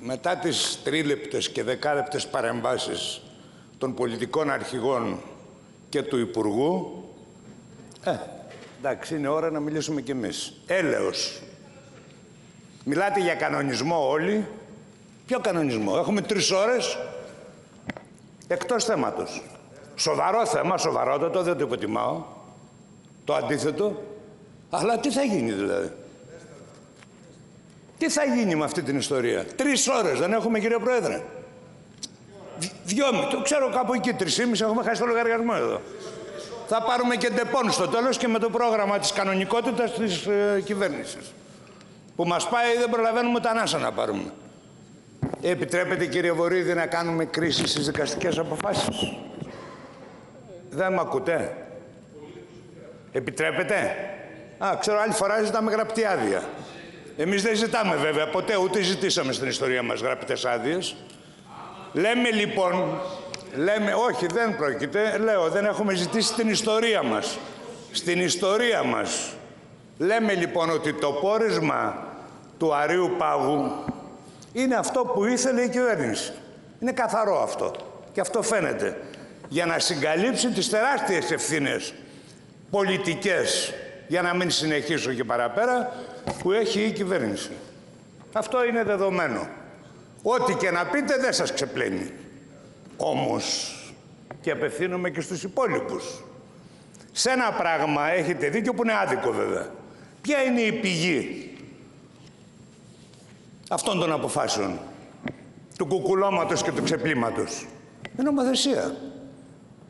μετά τις τρίλεπτες και δεκάλεπτες παρεμβάσεις των πολιτικών αρχηγών και του Υπουργού, ε, εντάξει, είναι ώρα να μιλήσουμε κι εμείς. Έλεος. Μιλάτε για κανονισμό όλοι. Ποιο κανονισμό; Έχουμε τρεις ώρες εκτός θέματος. Σοβαρό θέμα, σοβαρότατο, δεν το υποτιμάω. Το αντίθετο. Αλλά τι θα γίνει δηλαδή; Τι θα γίνει με αυτή την ιστορία; Τρεις ώρες δεν έχουμε κύριε Πρόεδρε. Δυόμι, το ξέρω κάπου εκεί, τρεισήμισι έχουμε χάσει το λογαριασμό εδώ. Θα πάρουμε και Depon στο τέλος και με το πρόγραμμα της κανονικότητας της ε, κυβέρνησης. Που μας πάει δεν προλαβαίνουμε τα ανάσα να πάρουμε. Επιτρέπεται κύριε Βορίδη να κάνουμε κρίση στις δικαστικές αποφάσεις; Δεν με ακούτε; Επιτρέπετε; Α, ξέρω άλλη φορά ζητάμε γραπτή άδεια. Εμείς δεν ζητάμε βέβαια ποτέ, ούτε ζητήσαμε στην ιστορία μας γραπτές άδειες. Λέμε λοιπόν, λέμε, όχι δεν πρόκειται, λέω δεν έχουμε ζητήσει την ιστορία μας. Στην ιστορία μας. Λέμε λοιπόν ότι το πόρισμα του Αρίου Πάγου είναι αυτό που ήθελε η κυβέρνηση. Είναι καθαρό αυτό. Και αυτό φαίνεται. Για να συγκαλύψει τις τεράστιες ευθύνες πολιτικές, για να μην συνεχίσω και παραπέρα, που έχει η κυβέρνηση. Αυτό είναι δεδομένο. Ό,τι και να πείτε δεν σας ξεπλένει. Όμως, και απευθύνομαι και στους υπόλοιπους, σε ένα πράγμα έχετε δίκιο που είναι άδικο βέβαια. Ποια είναι η πηγή αυτών των αποφάσεων, του κουκουλώματος και του ξεπλήματος; Είναι νομοθεσία.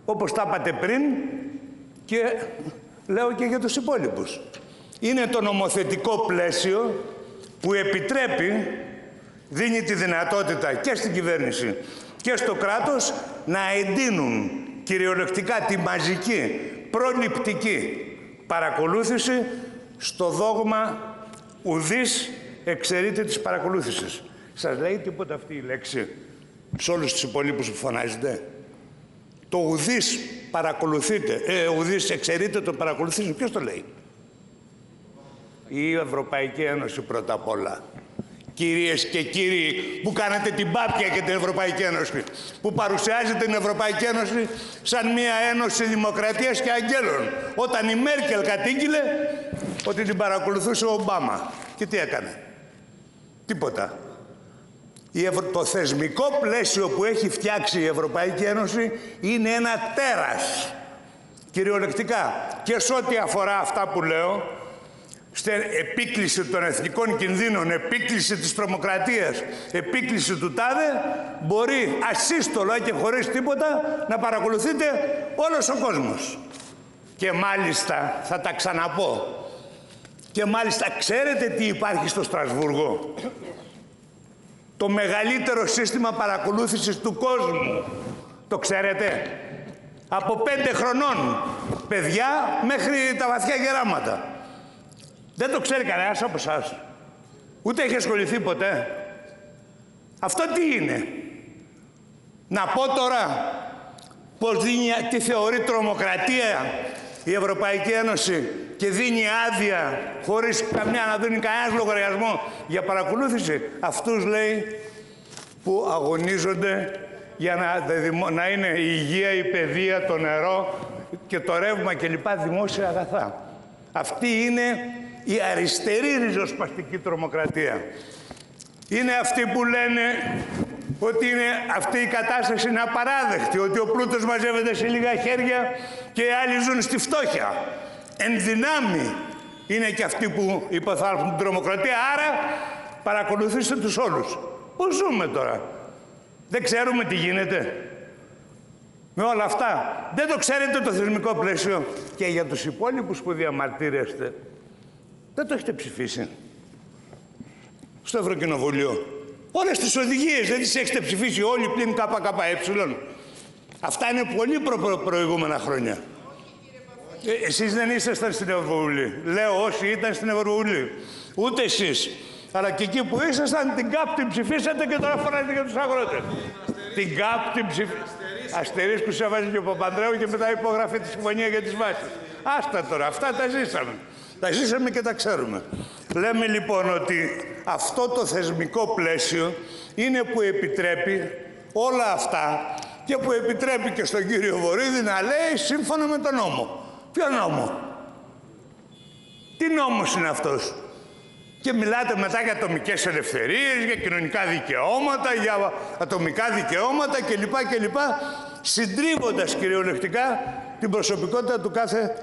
Όπως τα είπατε πριν και λέω και για τους υπόλοιπους. Είναι το νομοθετικό πλαίσιο που επιτρέπει δίνει τη δυνατότητα και στην κυβέρνηση και στο κράτος να εντείνουν κυριολεκτικά τη μαζική προληπτική παρακολούθηση στο δόγμα ουδής εξαιρείται της παρακολούθησης. Σας λέει τίποτα αυτή η λέξη σε όλους τους υπολείπους που φωνάζετε. Το ουδής παρακολουθείτε, ε, ουδής εξαιρείται το παρακολουθήσεων. Ποιος το λέει; Η Ευρωπαϊκή Ένωση πρώτα απ' όλα κυρίες και κύριοι που κάνετε την πάπια και την Ευρωπαϊκή Ένωση, που παρουσιάζετε την Ευρωπαϊκή Ένωση σαν μια ένωση δημοκρατίας και αγγέλων. Όταν η Μέρκελ κατήγγειλε ότι την παρακολουθούσε ο Ομπάμα. Και τι έκανε; Τίποτα. Το θεσμικό πλαίσιο που έχει φτιάξει η Ευρωπαϊκή Ένωση είναι ένα τέρας. Κυριολεκτικά. Και σε ό,τι αφορά αυτά που λέω, επίκληση των εθνικών κινδύνων, επίκληση της τρομοκρατίας, επίκληση του τάδε, μπορεί ασύστολα και χωρίς τίποτα να παρακολουθείτε όλος ο κόσμος. Και μάλιστα, θα τα ξαναπώ, και μάλιστα ξέρετε τι υπάρχει στο Στρασβούργο; Το μεγαλύτερο σύστημα παρακολούθησης του κόσμου. Το ξέρετε; Από πέντε χρονών παιδιά μέχρι τα βαθιά γεράματα. Δεν το ξέρει κανένας από εσάς. Ούτε έχει ασχοληθεί ποτέ. Αυτό τι είναι; Να πω τώρα πώς δίνει, τι θεωρεί τρομοκρατία η Ευρωπαϊκή Ένωση και δίνει άδεια χωρίς καμιά να δίνει κανένα λογαριασμό για παρακολούθηση. Αυτούς λέει που αγωνίζονται για να, να είναι η υγεία, η παιδεία, το νερό και το ρεύμα κλπ. δημόσια αγαθά. Αυτή είναι η αριστερή ριζοσπαστική τρομοκρατία. Είναι αυτοί που λένε ότι είναι αυτή η κατάσταση είναι απαράδεκτη, ότι ο πλούτος μαζεύεται σε λίγα χέρια και οι άλλοι ζουν στη φτώχεια. Εν δυνάμει είναι και αυτοί που υποθάλπουν την τρομοκρατία, άρα παρακολουθήστε τους όλους. Πώς ζούμε τώρα; Δεν ξέρουμε τι γίνεται. Με όλα αυτά. Δεν το ξέρετε το θεσμικό πλαίσιο. Και για τους υπόλοιπους που διαμαρτύρεστε, δεν το έχετε ψηφίσει. Στο Ευρωκοινοβουλίο. Όλες τις οδηγίες δεν τις έχετε ψηφίσει όλοι πλην ΚΚΕ. Αυτά είναι πολύ προ προηγούμενα χρόνια. Ε, εσείς δεν ήσασταν στην Ευρωβουλή. Λέω όσοι ήταν στην Ευρωβουλή. Ούτε εσείς. Αλλά και εκεί που ήσασταν την ΚΑΠ την ψηφίσατε και τώρα φοράτε για τους αγρότες. Την ΚΑΠ την ψηφίσατε. Αστερίσκους έβαζε και ο Παπανδρέου και μετά υπογραφή της συμφωνίας για τις βάσεις. Άστα τώρα, αυτά τα ζήσαμε. Τα ζήσαμε και τα ξέρουμε. Λέμε λοιπόν ότι αυτό το θεσμικό πλαίσιο είναι που επιτρέπει όλα αυτά και που επιτρέπει και στον κύριο Βορύδη να λέει σύμφωνα με τον νόμο. Ποιο νόμο; Τι νόμος είναι αυτός; Και μιλάτε μετά για ατομικές ελευθερίες, για κοινωνικά δικαιώματα, για ατομικά δικαιώματα κλπ. κλπ. Συντρίβοντας κυριολεκτικά την προσωπικότητα του κάθε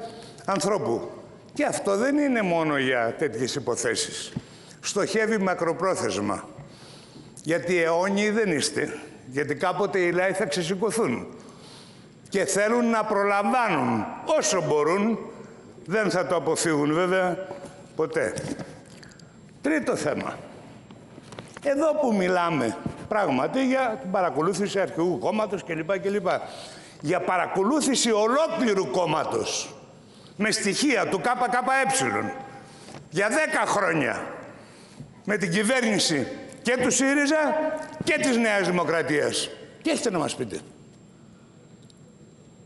ανθρώπου. Και αυτό δεν είναι μόνο για τέτοιες υποθέσεις. Στοχεύει μακροπρόθεσμα. Γιατί αιώνιοι δεν είστε. Γιατί κάποτε οι λαοί θα ξεσηκωθούν. Και θέλουν να προλαμβάνουν όσο μπορούν. Δεν θα το αποφύγουν βέβαια ποτέ. Τρίτο θέμα. Εδώ που μιλάμε πράγματι για την παρακολούθηση αρχηγού κόμματος κλπ. κλπ. Για παρακολούθηση ολόκληρου κόμματος με στοιχεία του ΚΚΕ για 10 χρόνια με την κυβέρνηση και του ΣΥΡΙΖΑ και της Νέας Δημοκρατίας. Τι έχετε να μας πείτε.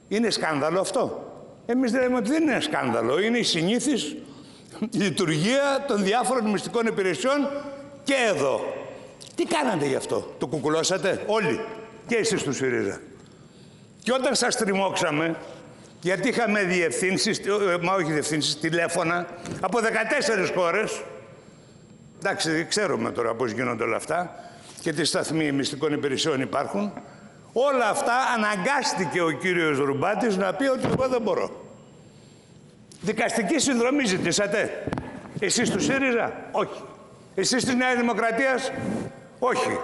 Είναι σκάνδαλο αυτό; Εμείς λέμε ότι δεν είναι σκάνδαλο. Είναι η συνήθις λειτουργία των διάφορων μυστικών υπηρεσιών και εδώ. Τι κάνατε γι' αυτό; Το κουκουλώσατε όλοι. Και εσείς του ΣΥΡΙΖΑ. Και όταν σας τριμώξαμε, γιατί είχαμε διευθύνσεις, ε, μα όχι διευθύνσεις, τηλέφωνα, από 14 χώρες, εντάξει, ξέρουμε τώρα πώς γίνονται όλα αυτά, και τι σταθμοί μυστικών υπηρεσιών υπάρχουν, όλα αυτά αναγκάστηκε ο κύριος Ρουμπάτης να πει ότι εγώ δεν μπορώ. Δικαστική συνδρομή ζητήσατε. Εσείς του ΣΥΡΙΖΑ, όχι. Εσείς της Νέας Δημοκρατίας, όχι.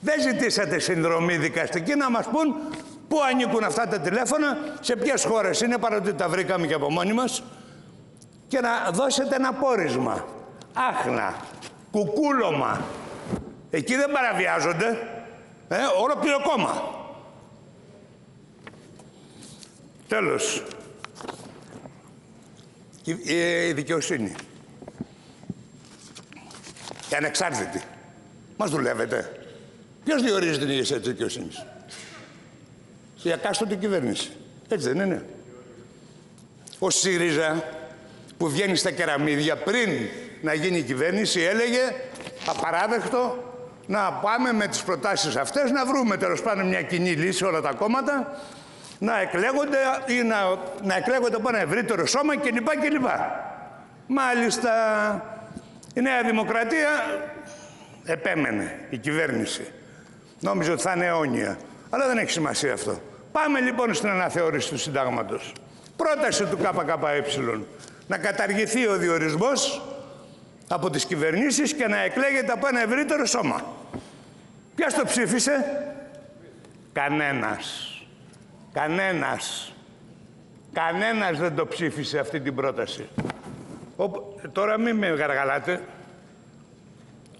Δεν ζητήσατε συνδρομή δικαστική να μας πούν πού ανήκουν αυτά τα τηλέφωνα, σε ποιες χώρες είναι, παρότι τα βρήκαμε και από μόνοι μας, και να δώσετε ένα πόρισμα. Άχνα, κουκούλωμα. Εκεί δεν παραβιάζονται. Ε, όλο κόμμα. Τέλος. Η, η δικαιοσύνη. Η ανεξάρτητη. Μας δουλεύετε. Ποιος διορίζει την ηγεσία της δικαιοσύνης; Η ακάστοτε κυβέρνηση. Έτσι δεν είναι. Ο ΣΥΡΙΖΑ που βγαίνει στα κεραμίδια πριν να γίνει η κυβέρνηση έλεγε απαράδεκτο να πάμε με τις προτάσεις αυτές να βρούμε τέλος πάντων μια κοινή λύση όλα τα κόμματα να εκλέγονται ή να, να εκλέγονται από ένα ευρύτερο σώμα κλπ. κλπ. Μάλιστα η Νέα Δημοκρατία επέμενε η κυβέρνηση. Νόμιζε ότι θα είναι αιώνια. Αλλά δεν έχει σημασία αυτό. Πάμε λοιπόν στην αναθεώρηση του συντάγματος. Πρόταση του ΚΚΕ να καταργηθεί ο διορισμός από τις κυβερνήσεις και να εκλέγεται από ένα ευρύτερο σώμα. Ποιος το ψήφισε; Κανένας. Κανένας. Κανένας δεν το ψήφισε αυτή την πρόταση. τώρα μην με γαργαλάτε.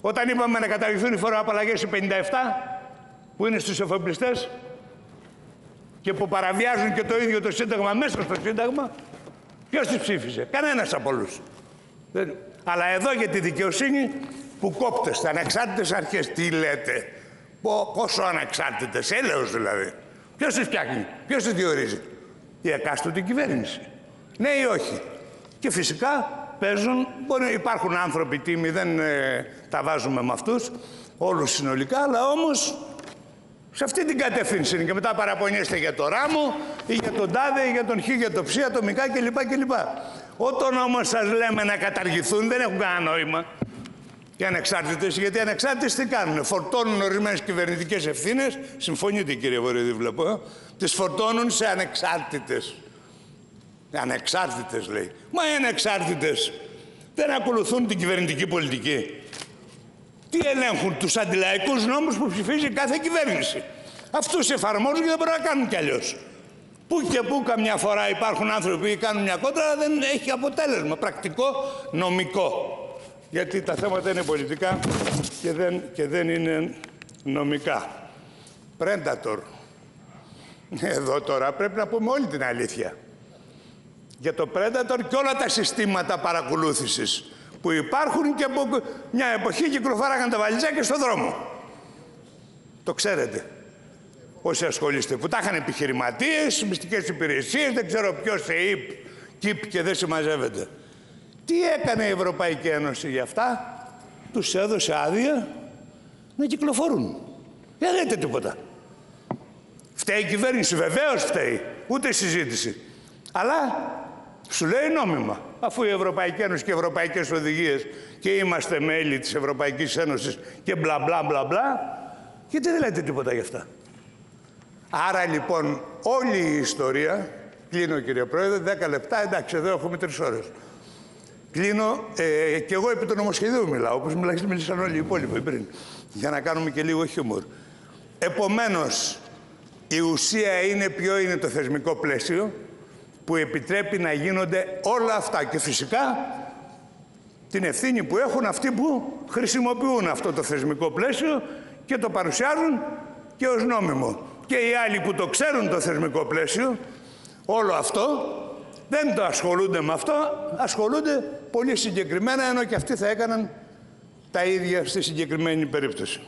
Όταν είπαμε να καταργηθούν οι φοροαπαλλαγές οι 57 που είναι στους εφοπλιστές και που παραβιάζουν και το ίδιο το Σύνταγμα μέσα στο Σύνταγμα, ποιος τις ψήφισε; Κανένας από όλους. Αλλά εδώ για τη δικαιοσύνη που κόπτεστε, ανεξάρτητες αρχές, τι λέτε; Πόσο ανεξάρτητες, έλεος δηλαδή. Ποιος τις φτιάχνει, ποιος τις διορίζει; Η εκάστοτε κυβέρνηση. Ναι ή όχι; Και φυσικά παίζουν, μπορεί, υπάρχουν άνθρωποι τίμοι, δεν ε, τα βάζουμε με αυτούς, όλους συνολικά, αλλά όμως σε αυτή την κατεύθυνση και μετά παραπονιέστε για το ράμο ή για τον τάδε ή για τον χ, για το ψ, ατομικά κλπ. κλπ. Όταν όμως σας λέμε να καταργηθούν δεν έχουν κανένα νόημα οι ανεξάρτητες, γιατί οι ανεξάρτητες τι κάνουν, φορτώνουν ορισμένες κυβερνητικές ευθύνες, συμφωνείτε κύριε Βορειοδή βλέπω, ε; τις φορτώνουν σε ανεξάρτητες. Ανεξάρτητες λέει. Μα οι ανεξάρτητες δεν ακολουθούν την κυβερνητική πολιτική. Τι ελέγχουν τους αντιλαϊκούς νόμους που ψηφίζει κάθε κυβέρνηση; Αυτούς εφαρμόζουν και δεν μπορούν να κάνουν κι αλλιώς. Πού και πού καμιά φορά υπάρχουν άνθρωποι που κάνουν μια κόντρα, δεν έχει αποτέλεσμα πρακτικό, νομικό γιατί τα θέματα είναι πολιτικά και δεν, και δεν είναι νομικά. Πρέντατορ. Εδώ τώρα πρέπει να πούμε όλη την αλήθεια. Για το Predator και όλα τα συστήματα παρακολούθησης που υπάρχουν και που μια εποχή κυκλοφοράγαν τα βαλιζάκια στον δρόμο. Το ξέρετε. Όσοι ασχολείστε. Που τα είχαν επιχειρηματίες, μυστικές υπηρεσίες, δεν ξέρω ποιος σε ΙΠ, ΚΙΠ και δεν συμμαζεύεται. Τι έκανε η Ευρωπαϊκή Ένωση για αυτά; τους έδωσε άδεια να κυκλοφορούν. Δεν λέτε τίποτα. Φταίει η κυβέρνηση, βεβαίως φταίει. Ούτε συζήτηση. Αλλά σου λέει νόμιμα. Αφού η Ευρωπαϊκή Ένωση και οι Ευρωπαϊκές Οδηγίες και είμαστε μέλη της Ευρωπαϊκής Ένωσης και μπλα μπλα μπλα μπλα, γιατί δεν λέτε τίποτα γι' αυτά; Άρα λοιπόν όλη η ιστορία, κλείνω κύριε Πρόεδρε, 10 λεπτά, εντάξει εδώ έχουμε τρεις ώρες. Κλείνω, ε, και εγώ επί του νομοσχεδίου μιλάω, όπως μιλήσαν όλοι οι υπόλοιποι πριν, για να κάνουμε και λίγο χιούμορ. Επομένως, η ουσία είναι ποιο είναι το θεσμικό πλαίσιο που επιτρέπει να γίνονται όλα αυτά. Και φυσικά την ευθύνη που έχουν αυτοί που χρησιμοποιούν αυτό το θεσμικό πλαίσιο και το παρουσιάζουν και ως νόμιμο. Και οι άλλοι που το ξέρουν το θεσμικό πλαίσιο, όλο αυτό, δεν το ασχολούνται με αυτό, ασχολούνται πολύ συγκεκριμένα, ενώ και αυτοί θα έκαναν τα ίδια στη συγκεκριμένη περίπτωση.